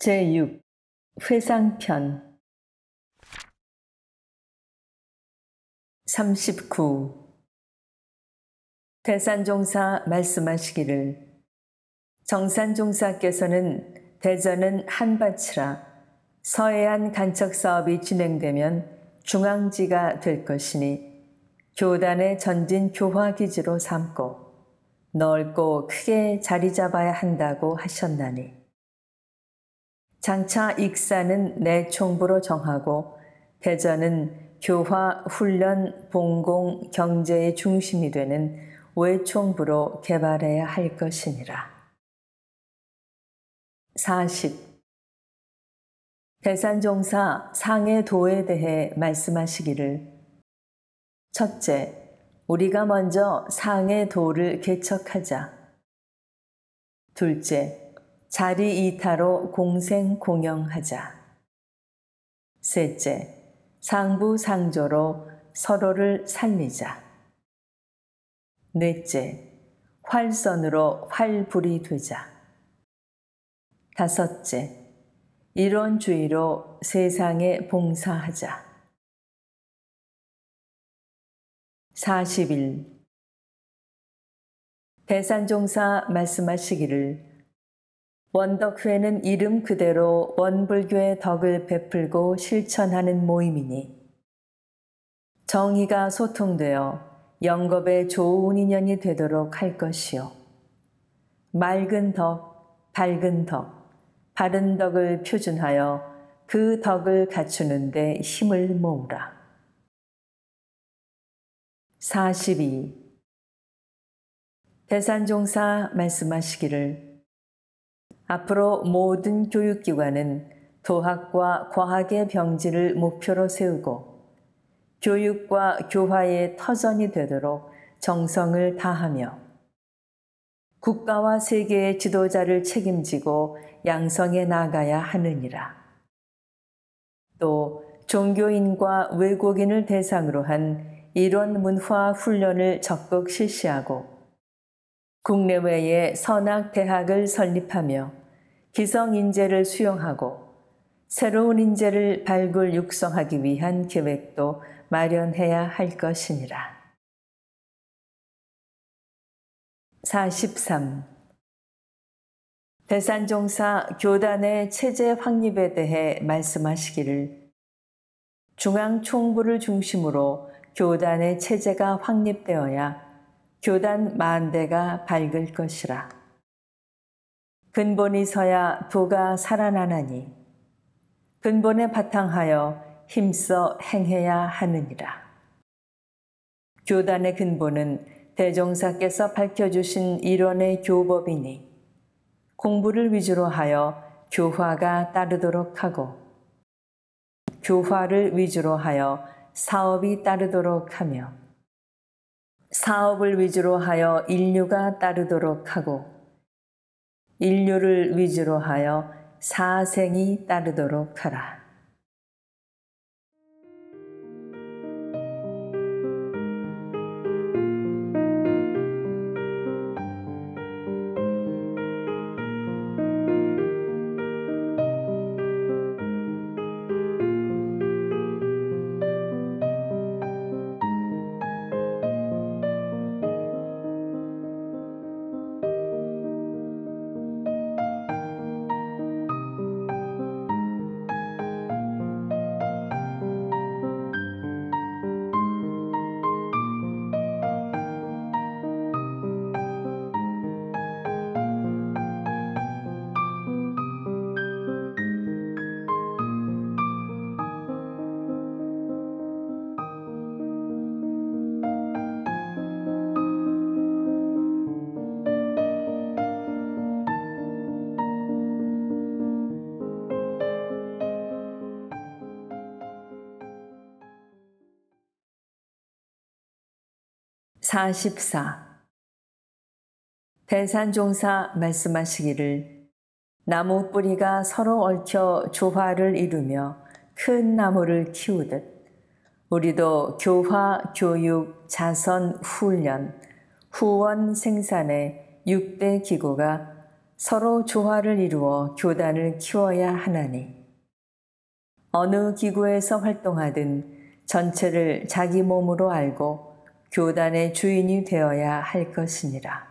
제6 회상편. 39 대산종사 말씀하시기를. 정산종사께서는 대전은 한밭이라 서해안 간척 사업이 진행되면 중앙지가 될 것이니 교단의 전진 교화 기지로 삼고 넓고 크게 자리 잡아야 한다고 하셨나니 장차 익사는 내 총부로 정하고 대전은 교화, 훈련, 봉공, 경제의 중심이 되는 외총부로 개발해야 할 것이니라. 40. 대산종사 상해 도에 대해 말씀하시기를 첫째, 우리가 먼저 상해 도를 개척하자. 둘째, 자리 이타로 공생 공영하자. 셋째, 상부 상조로 서로를 살리자. 넷째, 활선으로 활불이 되자. 다섯째, 이론주의로 세상에 봉사하자. 40일 대산종사 말씀하시기를 원덕회는 이름 그대로 원불교의 덕을 베풀고 실천하는 모임이니 정의가 소통되어 영겁의 좋은 인연이 되도록 할 것이요. 맑은 덕, 밝은 덕, 바른 덕을 표준하여 그 덕을 갖추는데 힘을 모으라. 42. 대산종사 말씀하시기를 앞으로 모든 교육기관은 도학과 과학의 병지를 목표로 세우고 교육과 교화의 터전이 되도록 정성을 다하며 국가와 세계의 지도자를 책임지고 양성해 나가야 하느니라. 또 종교인과 외국인을 대상으로 한 이런 문화 훈련을 적극 실시하고 국내외에 선악 대학을 설립하며 기성 인재를 수용하고 새로운 인재를 발굴 육성하기 위한 계획도 마련해야 할 것이니라. 43. 대산종사 교단의 체제 확립에 대해 말씀하시기를 중앙총부를 중심으로 교단의 체제가 확립되어야 교단 만대가 밝을 것이라. 근본이 서야 도가 살아나나니 근본에 바탕하여 힘써 행해야 하느니라. 교단의 근본은 대종사께서 밝혀주신 일원의 교법이니 공부를 위주로 하여 교화가 따르도록 하고 교화를 위주로 하여 사업이 따르도록 하며 사업을 위주로 하여 인류가 따르도록 하고 인류를 위주로 하여 사생이 따르도록 하라. 44. 대산종사 말씀하시기를 나무 뿌리가 서로 얽혀 조화를 이루며 큰 나무를 키우듯 우리도 교화, 교육, 자선, 훈련, 후원 생산의 6대 기구가 서로 조화를 이루어 교단을 키워야 하나니 어느 기구에서 활동하든 전체를 자기 몸으로 알고 교단의 주인이 되어야 할 것이니라.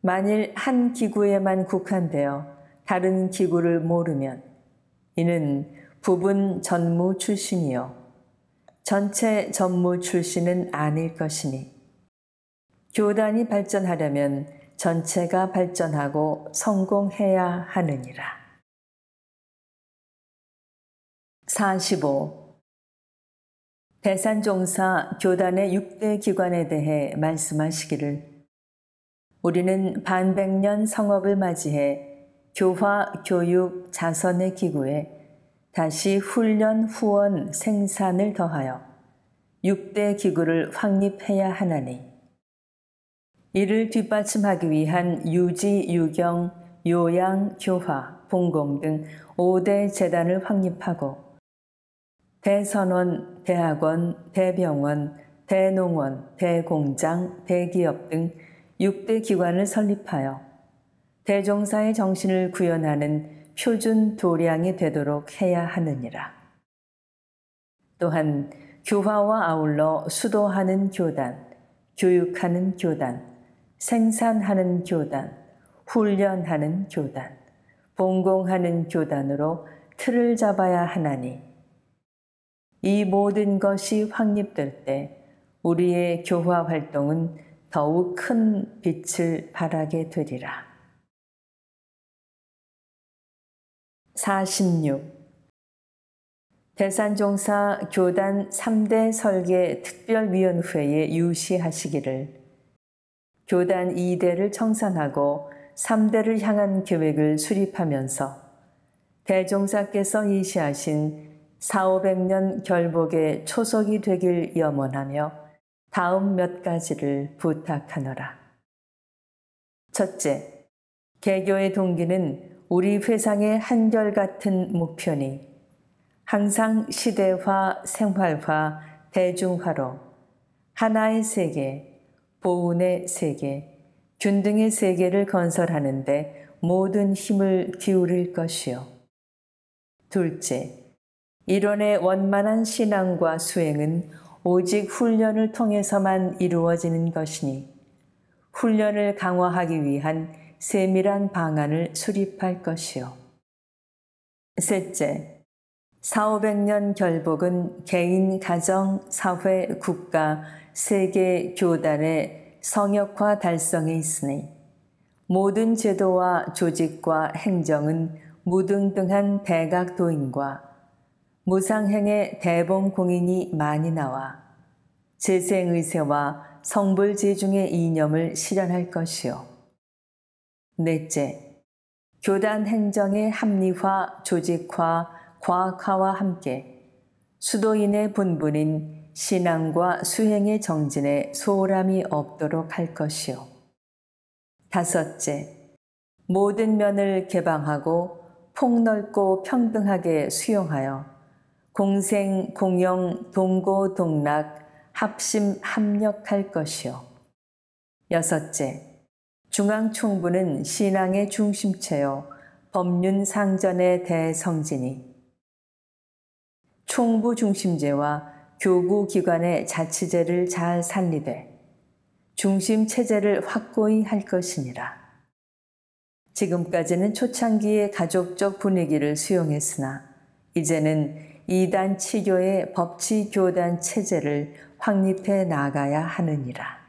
만일 한 기구에만 국한되어 다른 기구를 모르면 이는 부분 전무 출신이요. 전체 전무 출신은 아닐 것이니 교단이 발전하려면 전체가 발전하고 성공해야 하느니라. 45. 대산종사 교단의 6대 기관에 대해 말씀하시기를 우리는 반백년 성업을 맞이해 교화, 교육, 자선의 기구에 다시 훈련, 후원, 생산을 더하여 6대 기구를 확립해야 하나니 이를 뒷받침하기 위한 유지, 유경, 요양, 교화, 봉공 등 5대 재단을 확립하고 대선원, 대학원, 대병원, 대농원, 대공장, 대기업 등 6대 기관을 설립하여 대종사의 정신을 구현하는 표준 도량이 되도록 해야 하느니라. 또한 교화와 아울러 수도하는 교단, 교육하는 교단, 생산하는 교단, 훈련하는 교단, 봉공하는 교단으로 틀을 잡아야 하나니 이 모든 것이 확립될 때 우리의 교화 활동은 더욱 큰 빛을 발하게 되리라. 46. 대산종사 교단 3대 설계 특별위원회에 유시하시기를 교단 2대를 청산하고 3대를 향한 계획을 수립하면서 대종사께서 이시하신 4, 500년 결복의 초석이 되길 염원하며 다음 몇 가지를 부탁하노라. 첫째, 개교의 동기는 우리 회상의 한결같은 목표니 항상 시대화, 생활화, 대중화로 하나의 세계, 보운의 세계, 균등의 세계를 건설하는데 모든 힘을 기울일 것이요. 둘째, 이론의 원만한 신앙과 수행은 오직 훈련을 통해서만 이루어지는 것이니 훈련을 강화하기 위한 세밀한 방안을 수립할 것이요. 셋째, 4, 500년 결복은 개인, 가정, 사회, 국가, 세계 교단의 성역화 달성에 있으니 모든 제도와 조직과 행정은 무등등한 대각도인과 무상행의 대범공인이 많이 나와 재생의세와 성불제중의 이념을 실현할 것이요. 넷째, 교단 행정의 합리화, 조직화, 과학화와 함께 수도인의 본분인 신앙과 수행의 정진에 소홀함이 없도록 할 것이요. 다섯째, 모든 면을 개방하고 폭넓고 평등하게 수용하여 공생, 공영, 동고, 동락, 합심, 합력할 것이요. 여섯째, 중앙총부는 신앙의 중심체요, 법륜 상전의 대성진이 총부 중심제와 교구 기관의 자치제를 잘 살리되 중심 체제를 확고히 할 것이니라. 지금까지는 초창기의 가족적 분위기를 수용했으나 이제는 이단 치교의 법치 교단 체제를 확립해 나가야 하느니라.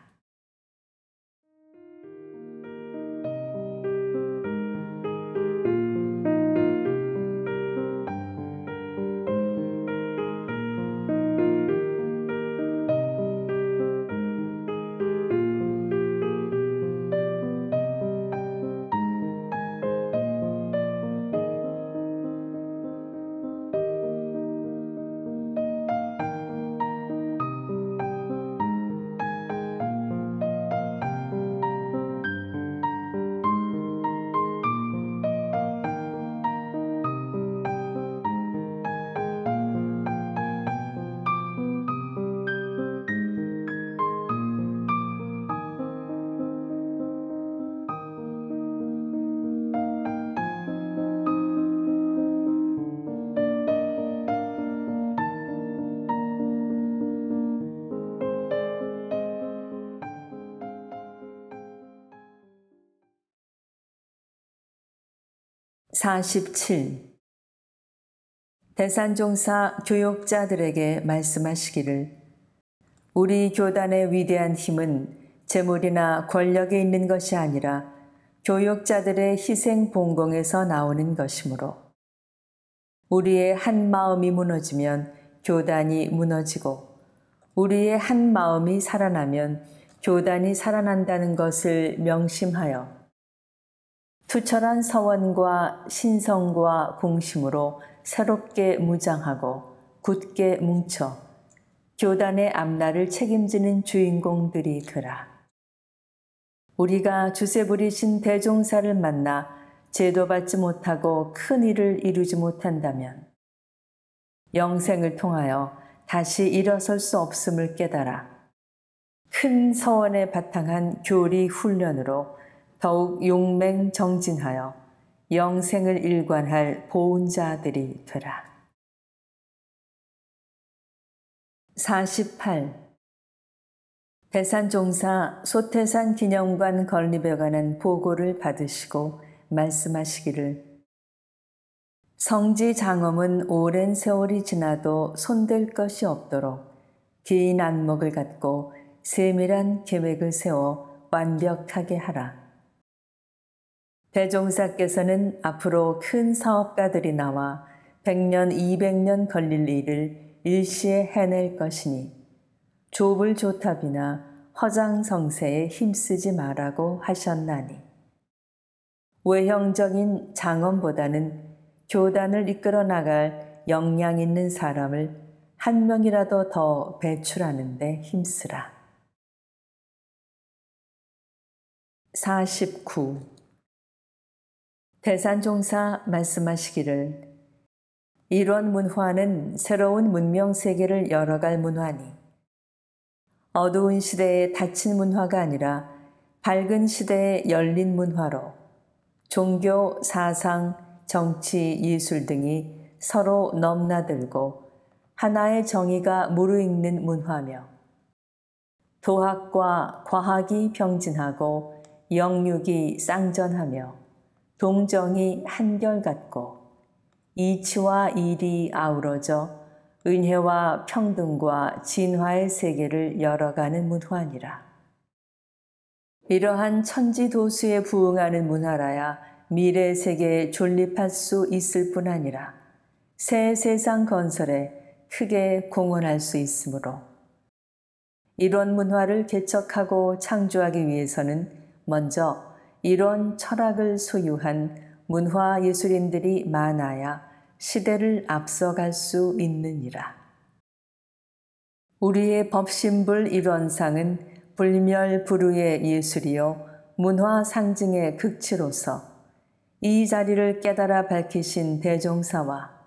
47. 대산종사 교육자들에게 말씀하시기를 우리 교단의 위대한 힘은 재물이나 권력에 있는 것이 아니라 교육자들의 희생 봉공에서 나오는 것이므로 우리의 한 마음이 무너지면 교단이 무너지고 우리의 한 마음이 살아나면 교단이 살아난다는 것을 명심하여 투철한 서원과 신성과 공심으로 새롭게 무장하고 굳게 뭉쳐 교단의 앞날을 책임지는 주인공들이 되라. 우리가 주세 부리신 대종사를 만나 제도받지 못하고 큰 일을 이루지 못한다면 영생을 통하여 다시 일어설 수 없음을 깨달아 큰 서원에 바탕한 교리 훈련으로 더욱 용맹 정진하여 영생을 일관할 보훈자들이 되라. 48. 대산종사 소태산 기념관 건립에 관한 보고를 받으시고 말씀하시기를 성지 장엄은 오랜 세월이 지나도 손댈 것이 없도록 긴 안목을 갖고 세밀한 계획을 세워 완벽하게 하라. 대종사께서는 앞으로 큰 사업가들이 나와 100년, 200년 걸릴 일을 일시에 해낼 것이니 좁을 조탑이나 허장성세에 힘쓰지 말라고 하셨나니 외형적인 장엄보다는 교단을 이끌어 나갈 역량 있는 사람을 한 명이라도 더 배출하는 데 힘쓰라. 49. 대산종사 말씀하시기를 이런 문화는 새로운 문명 세계를 열어갈 문화니 어두운 시대에 닫힌 문화가 아니라 밝은 시대에 열린 문화로 종교, 사상, 정치, 예술 등이 서로 넘나들고 하나의 정의가 무르익는 문화며 도학과 과학이 병진하고 영육이 쌍전하며 동정이 한결같고 이치와 일이 아우러져 은혜와 평등과 진화의 세계를 열어가는 문화니라. 이러한 천지도수에 부응하는 문화라야 미래 세계에 존립할 수 있을 뿐 아니라 새 세상 건설에 크게 공헌할 수 있으므로 이런 문화를 개척하고 창조하기 위해서는 먼저 이런 철학을 소유한 문화 예술인들이 많아야 시대를 앞서갈 수 있느니라. 우리의 법신불 일원상은 불멸 불후의 예술이요 문화 상징의 극치로서 이 자리를 깨달아 밝히신 대종사와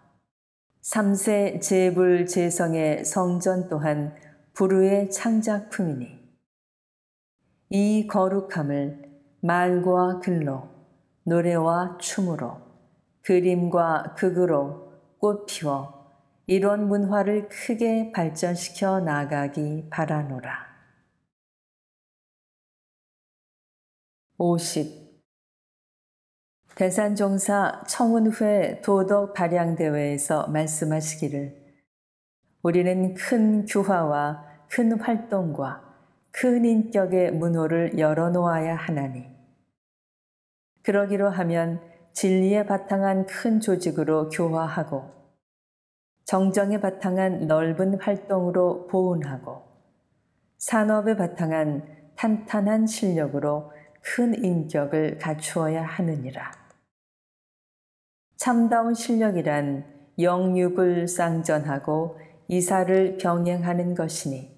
삼세 제불 제성의 성전 또한 불후의 창작품이니 이 거룩함을 말과 글로, 노래와 춤으로, 그림과 극으로 꽃 피워 이런 문화를 크게 발전시켜 나가기 바라노라. 50. 대산종사 청운회 도덕 발양대회에서 말씀하시기를 우리는 큰 규화와 큰 활동과 큰 인격의 문호를 열어놓아야 하나니 그러기로 하면 진리에 바탕한 큰 조직으로 교화하고 정정에 바탕한 넓은 활동으로 보훈하고 산업에 바탕한 탄탄한 실력으로 큰 인격을 갖추어야 하느니라. 참다운 실력이란 영육을 쌍전하고 이사를 병행하는 것이니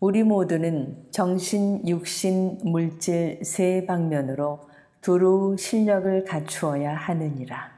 우리 모두는 정신, 육신, 물질 세 방면으로 두루 실력을 갖추어야 하느니라.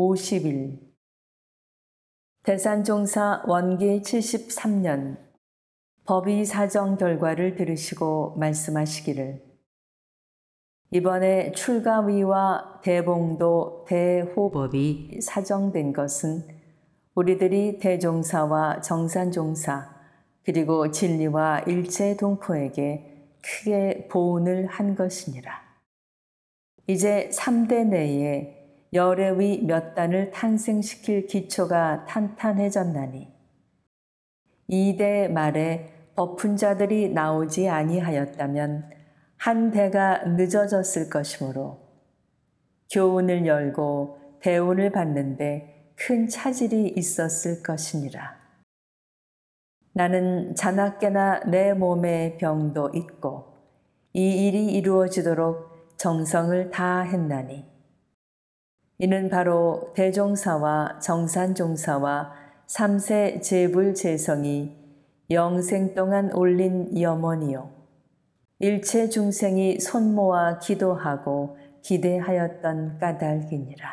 50일. 대산종사 원기 73년. 법의 사정 결과를 들으시고 말씀하시기를. 이번에 출가위와 대봉도 대호법이 사정된 것은 우리들이 대종사와 정산종사 그리고 진리와 일체 동포에게 크게 보은을 한 것이니라. 이제 3대 내에 열애의 몇 단을 탄생시킬 기초가 탄탄해졌나니 이대 말에 엎은 자들이 나오지 아니하였다면 한 대가 늦어졌을 것이므로 교훈을 열고 대운을 받는데 큰 차질이 있었을 것이니라. 나는 자나깨나 내 몸에 병도 있고 이 일이 이루어지도록 정성을 다했나니 이는 바로 대종사와 정산종사와 삼세 제불제성이 영생 동안 올린 염원이요. 일체 중생이 손모아 기도하고 기대하였던 까닭이니라.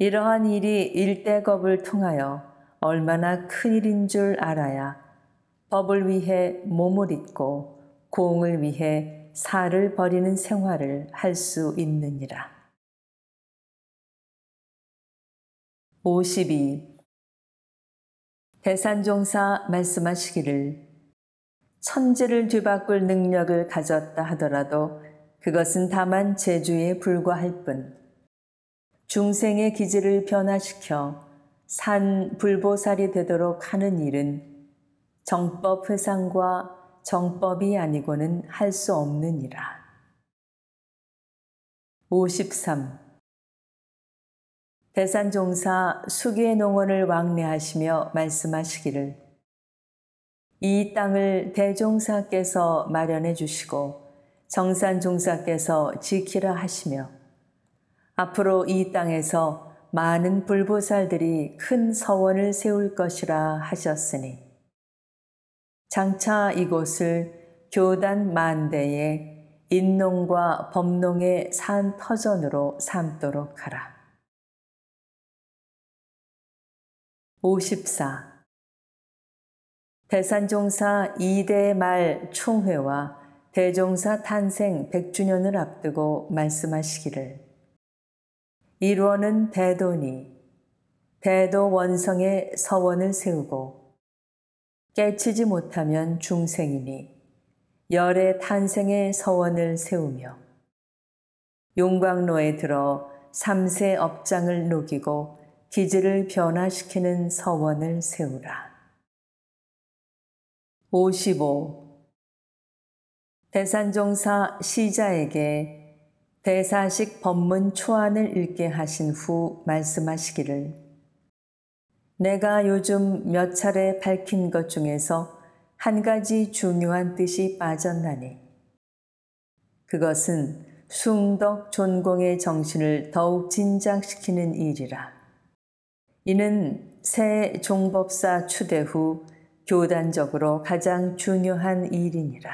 이러한 일이 일대겁을 통하여 얼마나 큰 일인 줄 알아야 법을 위해 몸을 잇고 공을 위해 살을 버리는 생활을 할 수 있느니라. 52. 대산종사 말씀하시기를 천지를 뒤바꿀 능력을 가졌다 하더라도 그것은 다만 제주에 불과할 뿐 중생의 기질을 변화시켜 산 불보살이 되도록 하는 일은 정법 회상과 정법이 아니고는 할 수 없느니라. 53. 대산종사 수기의 농원을 왕래하시며 말씀하시기를 이 땅을 대종사께서 마련해 주시고 정산종사께서 지키라 하시며 앞으로 이 땅에서 많은 불보살들이 큰 서원을 세울 것이라 하셨으니 장차 이곳을 교단 만대의 인농과 법농의 산 터전으로 삼도록 하라. 54. 대산종사 2대 말 총회와 대종사 탄생 100주년을 앞두고 말씀하시기를 일원은 대도니 대도 원성의 서원을 세우고 깨치지 못하면 중생이니 열의 탄생의 서원을 세우며 용광로에 들어 삼세 업장을 녹이고 기질을 변화시키는 서원을 세우라. 55. 대산종사 시자에게 대사식 법문 초안을 읽게 하신 후 말씀하시기를 내가 요즘 몇 차례 밝힌 것 중에서 한 가지 중요한 뜻이 빠졌나니 그것은 숭덕 존공의 정신을 더욱 진작시키는 일이라. 이는 새 종법사 추대 후 교단적으로 가장 중요한 일이니라.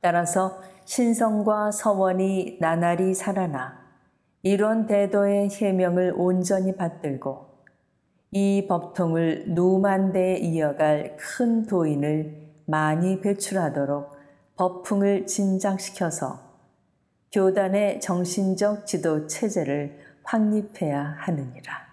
따라서 신성과 서원이 나날이 살아나 이런 대도의 해명을 온전히 받들고 이 법통을 누만대에 이어갈 큰 도인을 많이 배출하도록 법풍을 진작시켜서 교단의 정신적 지도 체제를 확립해야 하느니라.